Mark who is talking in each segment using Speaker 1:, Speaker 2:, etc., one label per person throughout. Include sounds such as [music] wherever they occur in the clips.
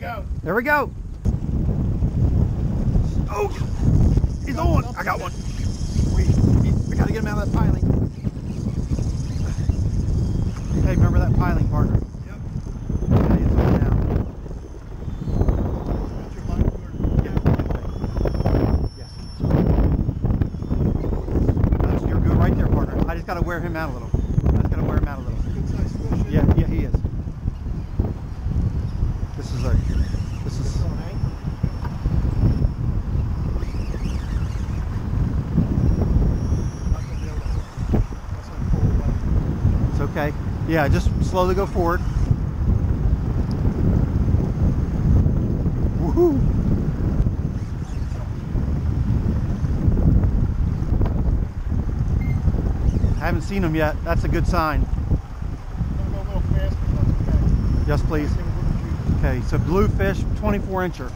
Speaker 1: go.
Speaker 2: There we go. Oh, he's on. I got one. We, we gotta get him out of that piling. Hey, remember that piling, partner?
Speaker 1: Yep.
Speaker 2: Okay, it's on now.
Speaker 1: Got your binocular.
Speaker 2: Yeah. Yes. You're good right there, partner. I just gotta wear him out a little. I just gotta wear him out a little.
Speaker 1: Good size fish. isn't
Speaker 2: Yeah,
Speaker 1: it?
Speaker 2: yeah, he is. This is a, this is,
Speaker 1: Still hang? Not gonna be able to- unless I pull away.
Speaker 2: it's okay. Yeah, just slowly go forward. Woohoo! I haven't seen him yet. That's a good sign.
Speaker 1: I'm gonna go a little faster, but that's okay.
Speaker 2: Yes, please. Okay, so bluefish, 24 incher.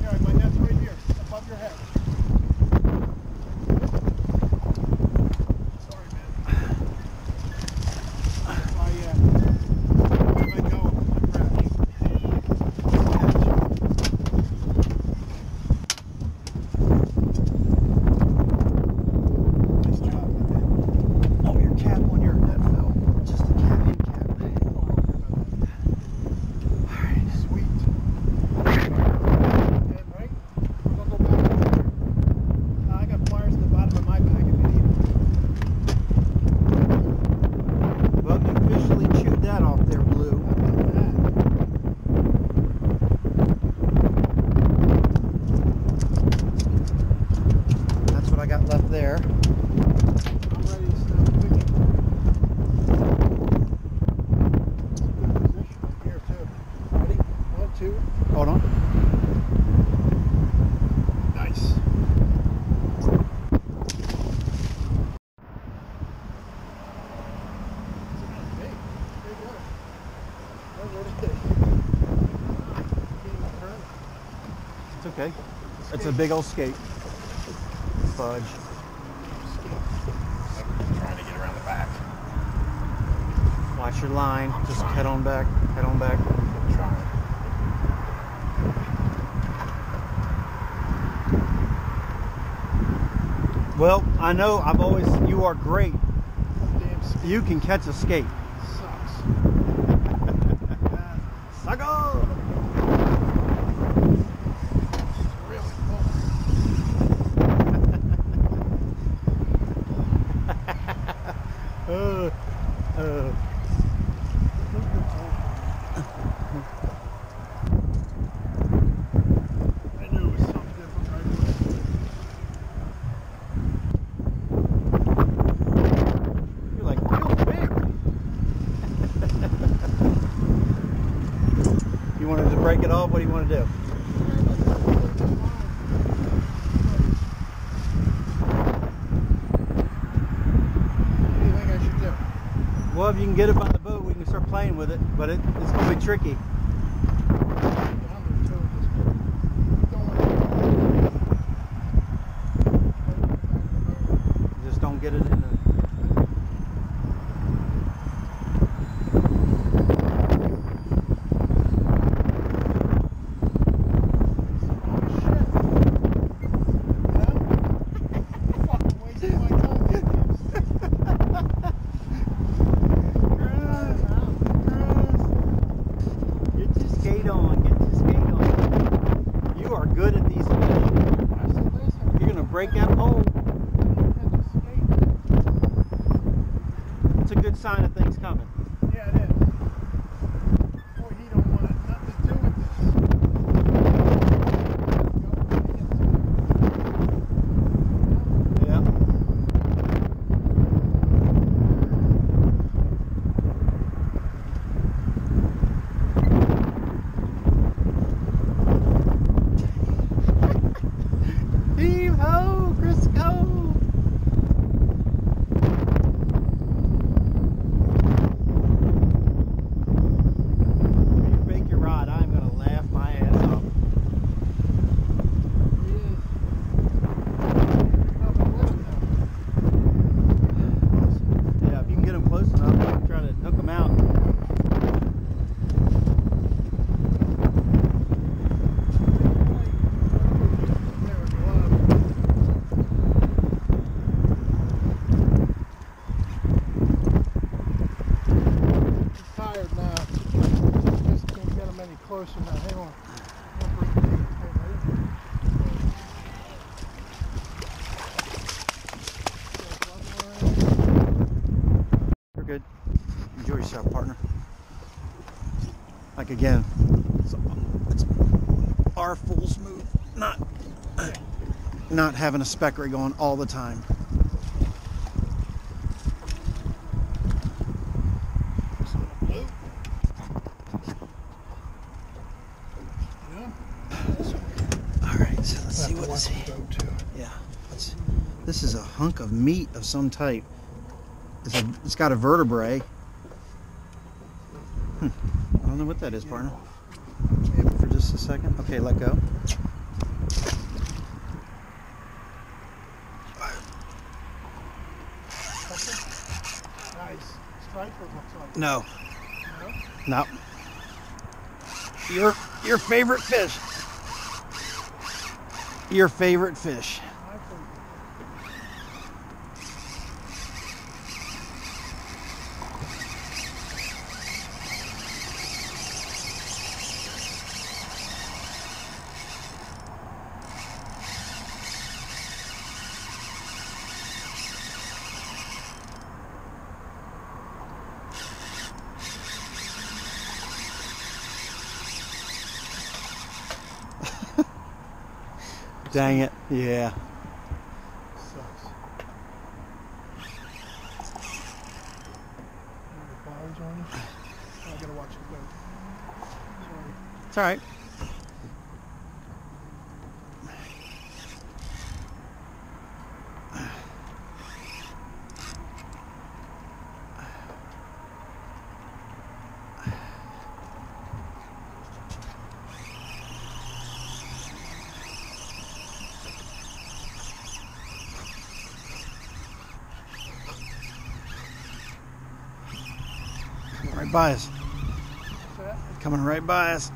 Speaker 1: All right, my net's right here, above your head. Sorry, man. If I, uh, if I go, I crash. Nice job.
Speaker 2: Oh, your cap on your net fell. Just a cap in cap. Alright.
Speaker 1: Sweet. And right? We'll go back. Uh, I got pliers at the bottom of my bag if you need them.
Speaker 2: Well, you officially chewed that off there, Blue. That's what I got left there.
Speaker 1: I'm ready to start picking. It's a good position here too. Ready? One, two.
Speaker 2: Hold on.
Speaker 1: Nice.
Speaker 2: It's okay. It's a big old skate. Fudge.
Speaker 1: Trying to get around the back.
Speaker 2: Watch your line. Just head on back. Head on back. Well, I know I've always, you are great. You can catch a skate.
Speaker 1: sucks. [laughs]
Speaker 2: Sucker!
Speaker 1: Really cool.
Speaker 2: Uh, uh,
Speaker 1: I knew it was something different right away.
Speaker 2: you're like, real big. you wanted to break it off? What do you want to do?
Speaker 1: What do you think I should do?
Speaker 2: Well, if you can get it by the boat, we can start playing with it, but it, it's going to be tricky. Just don't get it in the... Get your skate on. Get your skate on. You are good at these fish. You're going to break that pole. It's a good sign of things coming.
Speaker 1: Yeah, it is. Boy, he don't want nothing to do with this.
Speaker 2: Yeah. Heave ho, Crisco! When you break your rod, I'm gonna laugh my ass off.
Speaker 1: He is. How about living now? Hang on.
Speaker 2: You're good. Enjoy yourself, partner. Like again, it's, our full smooth, not not having a spec rig on all the time.
Speaker 1: Blue. Yeah.
Speaker 2: All right, so let's see
Speaker 1: Have to
Speaker 2: what
Speaker 1: watch
Speaker 2: is
Speaker 1: the boat too.
Speaker 2: Yeah, let's, this is a hunk of meat of some type. It's, a, it's got a vertebrae. Hmm. I don't know what that is, partner. For just a second. Okay, let go.
Speaker 1: Nice. Striper looks like.
Speaker 2: No,
Speaker 1: No?
Speaker 2: no. Your your favorite fish. Your favorite fish.
Speaker 1: My favorite.
Speaker 2: Dang it. Yeah.
Speaker 1: Sucks. The bars on it. I gotta watch the boat. Sorry.
Speaker 2: It's all right. By us. Coming right by us.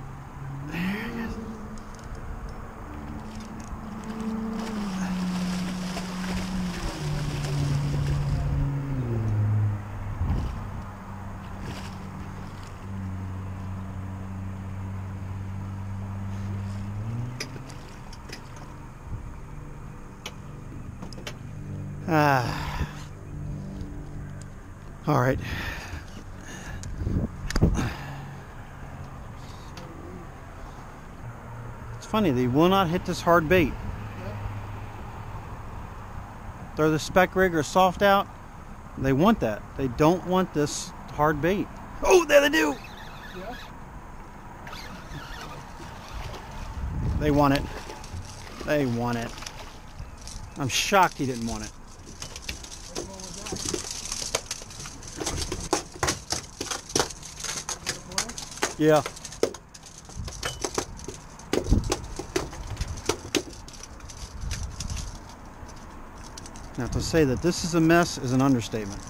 Speaker 2: Ah. All right. Funny, they will not hit this hard bait. Throw the spec rig or soft out, they want that. They don't want this hard bait. Oh, there they do! They want it. They want it. I'm shocked he didn't want it. Yeah. Now to say that this is a mess is an understatement.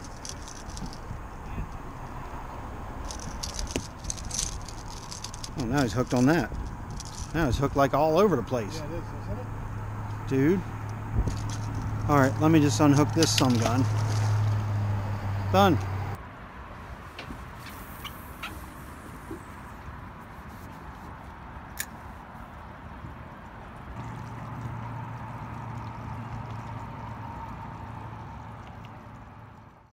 Speaker 2: Oh, now he's hooked on that. Now he's hooked like all over the place.
Speaker 1: Yeah, it is, isn't it?
Speaker 2: Dude. All right, let me just unhook this sun gun. Done.